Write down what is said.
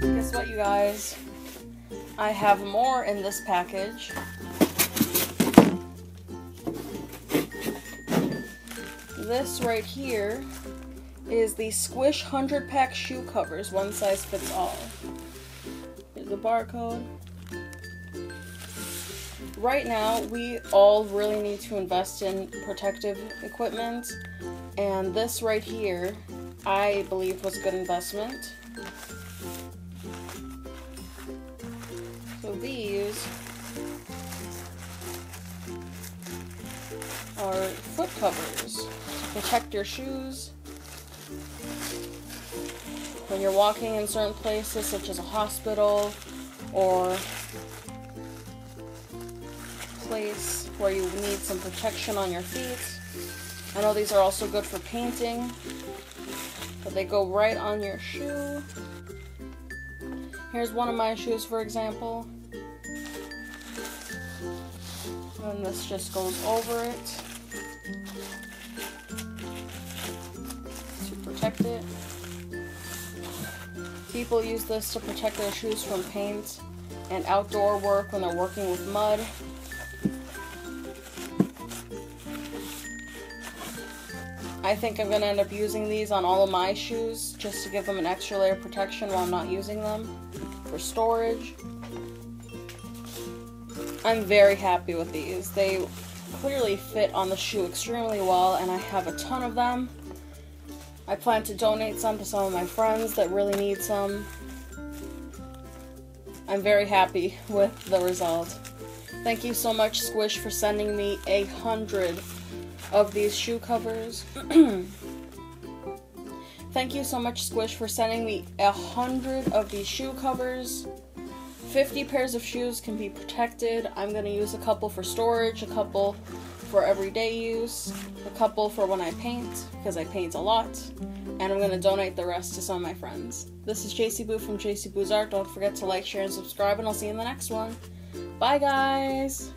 Guess what, you guys? I have more in this package. This right here is the Squish 100 pack shoe covers, one size fits all. Here's the barcode. Right now, we all really need to invest in protective equipment, and this right here, I believe, was a good investment. So these are foot covers to protect your shoes when you're walking in certain places, such as a hospital or place where you need some protection on your feet. I know these are also good for painting, but they go right on your shoe. Here's one of my shoes, for example. And this just goes over it to protect it. People use this to protect their shoes from paint and outdoor work when they're working with mud. I think I'm gonna end up using these on all of my shoes just to give them an extra layer of protection while I'm not using them for storage. I'm very happy with these. They clearly fit on the shoe extremely well and I have a ton of them. I plan to donate some to some of my friends that really need some. I'm very happy with the result. Thank you so much, Squish, for sending me a hundred of these shoe covers. Thank you so much, Squish, for sending me a hundred of these shoe covers. 50 pairs of shoes can be protected. I'm going to use a couple for storage, a couple for everyday use, a couple for when I paint, because I paint a lot, and I'm going to donate the rest to some of my friends. This is Jacy Boo from Jacy Boo's Art. Don't forget to like, share, and subscribe, and I'll see you in the next one. Bye, guys!